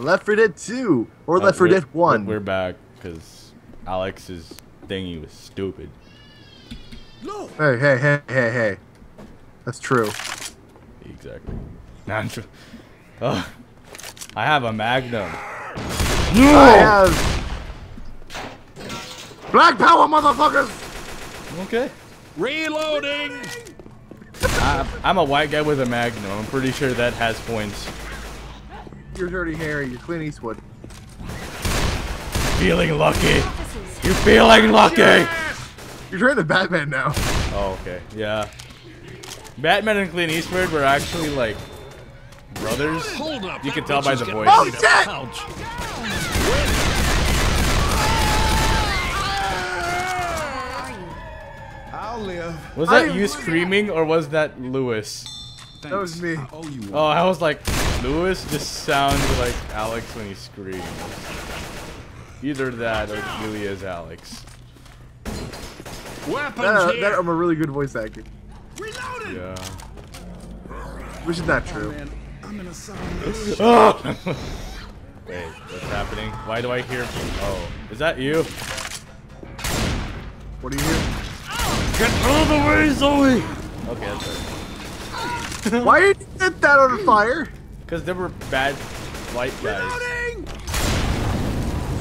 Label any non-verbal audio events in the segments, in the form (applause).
Left 4 Dead 2 or Uh, Left 4 we're- Dead 1. We're back because Alex's thingy was stupid. No. Hey, hey, hey, hey, hey. That's true. Exactly. (laughs) Not true. Ugh. I have a Magnum. I have Black Power, motherfuckers! Okay. Reloading! I, I'm a white guy with a Magnum. I'm pretty sure that has points. You're Dirty Harry. You're Clint Eastwood. Feeling lucky. You're feeling lucky. You're turning to Batman now. Oh, okay. Yeah. Batman and Clint Eastwood were actually like brothers. Hold up. You that can tell by the voice. getting Oh, shit! Ouch. I'll live. Was that am- you screaming or was that Louis? That was me. I owe you one. Oh, I was like, Louis just sounds like Alex when he screams. Either that or it really is Alex. Weapons That, that, here. I'm a really good voice actor. Reloading. Yeah. Which is not oh, true. Man, I'm in a zone. (laughs) Ah! Wait, what's happening? Why do I hear? Oh, is that you? What do you hear? Get out of the way, Zoey! Okay, that's right. (laughs) Why did you set that on fire? Because there were bad white guys.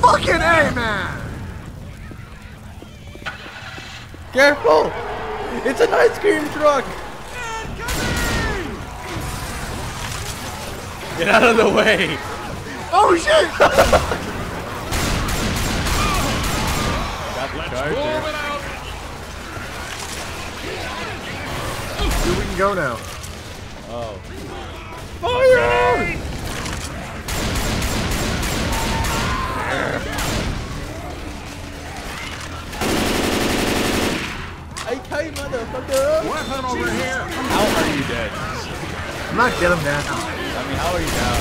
Fucking A, man! Careful! It's an ice cream truck! Get out of the way! Oh shit! (laughs) Got the Move charger. it out. Here we can go now. Oh. Fire! Okay, motherfucker! Weapon over here. How are you dead? I'm not getting him down. I mean, how are you down?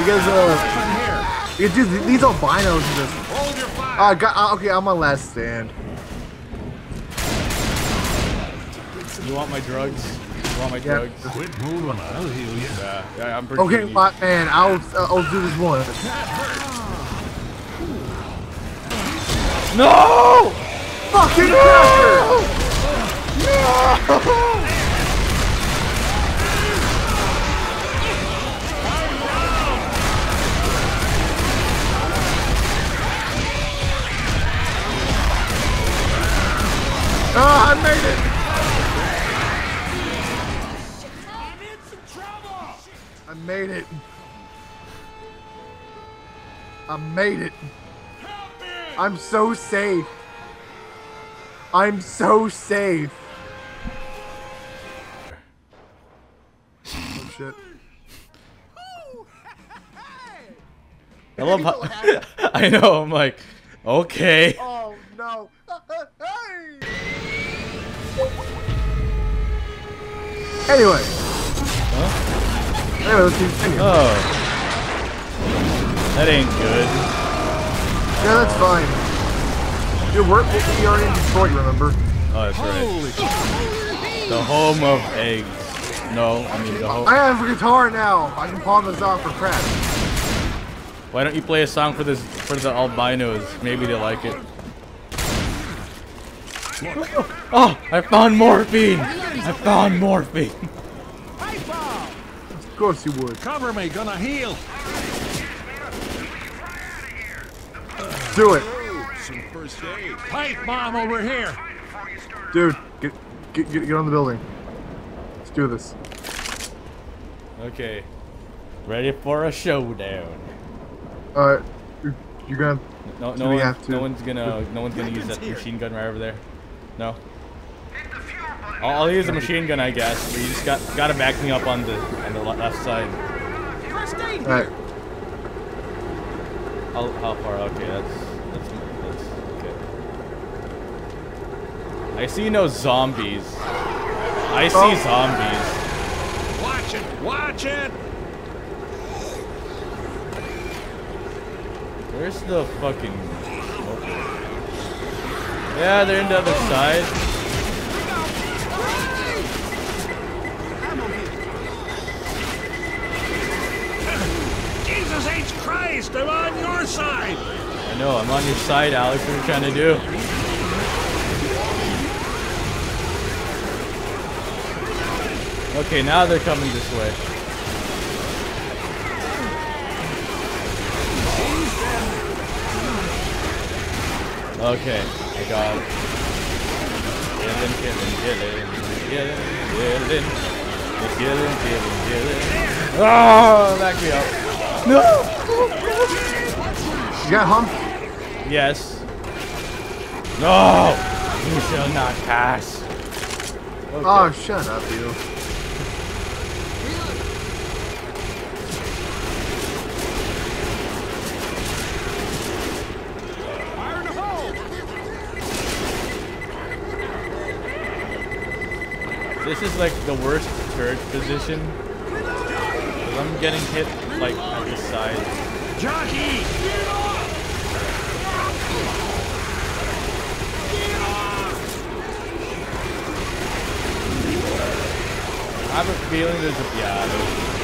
Because, uh, Weapon here. because dude, these albinos are just. Hold your fire. Uh, got, uh, okay, I'm on last stand. You want my drugs? You want my Yeah. drugs? Quit moving. I'll heal you. Yeah, yeah I'm pretty Okay, sure uh, man, I'll, uh, I'll do this one. No! Fucking cracker! Ah, I made it! Made it. I made it. I'm so safe. I'm so safe. Oh shit. I love how. (laughs) I know, I'm like, okay. Oh no. (laughs) hey! Anyway. Anyway, let's continue. Oh. That ain't good. Yeah, that's fine. Dude, we're, we are in Detroit, remember? Oh, that's right. The home of eggs. No, I mean the home. I have a guitar now. I can pawn this off for crack. Why don't you play a song for this for the albinos? Maybe they like it. Oh, I found morphine. I found morphine. (laughs) Of course you would. Cover me. Gonna heal. Do it. Some first. Pipe bomb over here. Dude, get, get, get, get on the building. Let's do this. Okay, ready for a showdown. Uh, you're, you're gonna... No, no, we one, have to- no one's gonna, no one's gonna use that machine gun right over there. No. I'll, I'll use a machine gun, I guess. But you just got, gotta back me up on the, on the left side. Alright. How, how far? Okay, that's, that's, that's okay. I see no zombies. I see Oh. zombies. Watch it. Watch it. Where's the fucking? Okay. Yeah, they're in the other side. Know, I'm on your side, Alex. What are you trying to do? Okay, now they're coming this way. Okay, I got it. Killing, killing, killing, killing, killing. Killing, killing, killing. Oh, back me up. No! (laughs) You got hump? Yes. No! You shall not pass. Oh, okay. Oh, shut up, you. Fire in the hole! This is like the worst turret position. 'Cause I'm getting hit like at the side. Jockey! Have a feeling there's a yeah. there's-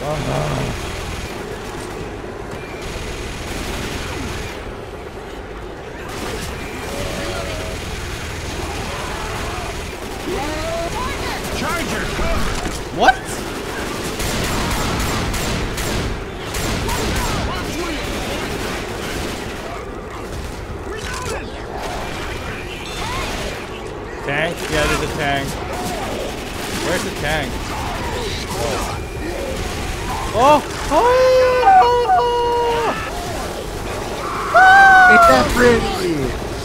Charger, oh, Yeah, tank. Where's the tank? Oh! Oh! Ain't that pretty?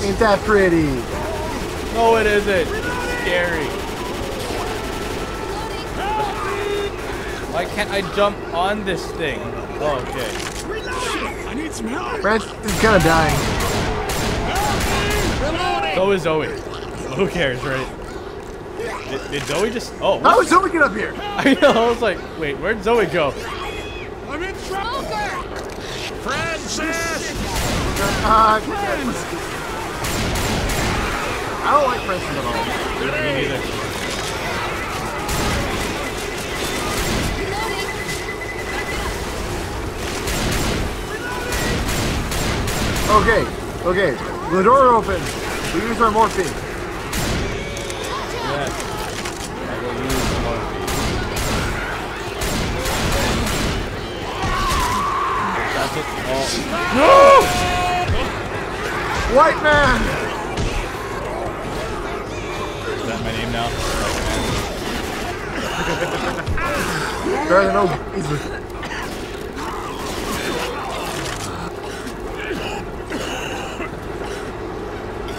Ain't that pretty? No, it isn't. It's scary. Why can't I jump on this thing? Oh, okay. I need some help! Branch is kind of dying. So is Zoey. Who cares, right? Did, did Zoey just? Oh, How did Zoey get up here? (laughs) I know. I was like, wait, where'd Zoey go? I'm in trouble! Francis! Uh, I don't like Princeton at all. Me neither. Okay, okay. The door opens. We use our morphine. Yes. That's it. Oh. White man! Is that my name now? Than no Jesus. Is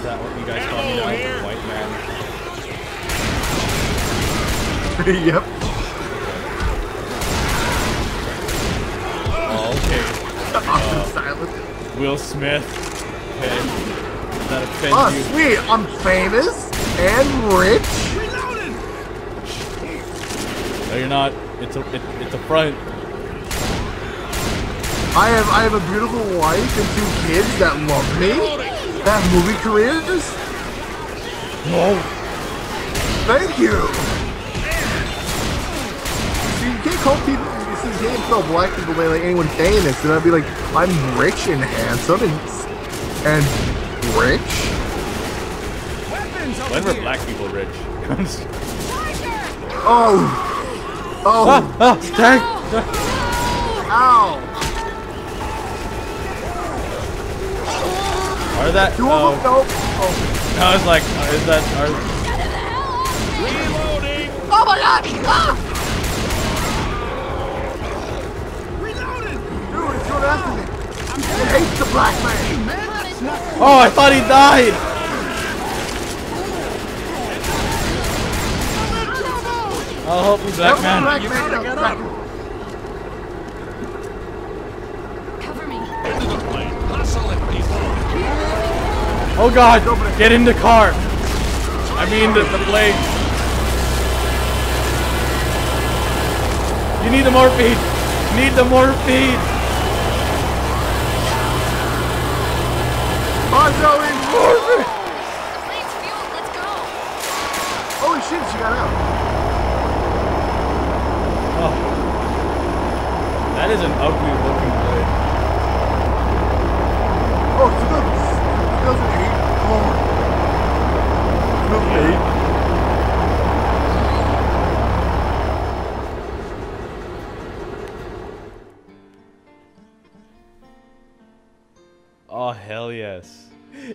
that what you guys call me now? White man. (laughs) yep. Will Smith. Okay. Does that offend Oh, you? sweet. I'm famous and rich. No, you're not. It's a it, it's a front. I have I have a beautiful wife and two kids that love me. That have movie careers. No. Thank you. See, you can't call people. You see, you can't call black people by like anyone famous, and I'd be like, I'm rich and handsome and and rich. Weapons When were here! black people rich? Oh, oh, ah, tank! ow! Are that? Two oh, of them. Nope. Oh, I was like, is that? Are, Reloading! oh my God! Ah! Dude, it's going after me. It hates the black man. oh, I thought he died. I'll help you, black man. Black You man. gotta get up. Cover me. Into the plane! Hustle! Oh God! Get in the car. I mean the the plane. You need the morphine. You need the morphine. Auto enforcement! The plane's fueled, let's go! Holy shit, she got out. Oh. That is an ugly looking blade. Oh, it's another, another eight. Oh. Another eight.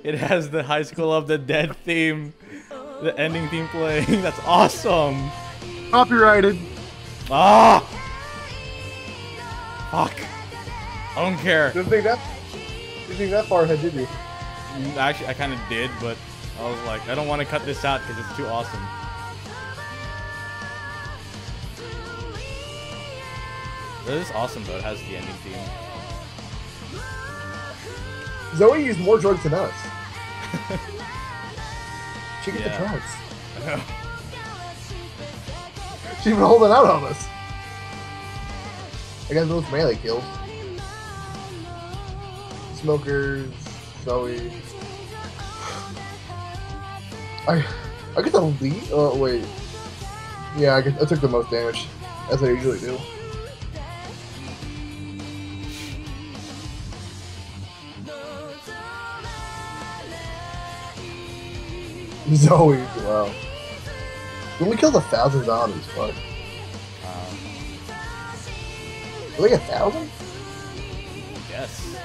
(laughs) It has the High School of the Dead theme. The ending theme playing. (laughs) That's awesome. Copyrighted. Ah! Fuck. I don't care. Didn't think that. Didn't think that far ahead, did you? Mm, Actually, I kind of did, but I was like, I don't want to cut this out because it's too awesome. This is awesome though. It has the ending theme. Zoey used more drugs than us. (laughs) she get Yeah. the drugs. She's been holding out on us. I got those melee kills. Smokers, Zoey. (sighs) I I get the lead. Oh wait. Yeah, I, get, I took the most damage, as I usually do. Zoey, wow. When we killed a thousand zombies, fuck. Um, Like a thousand? yes.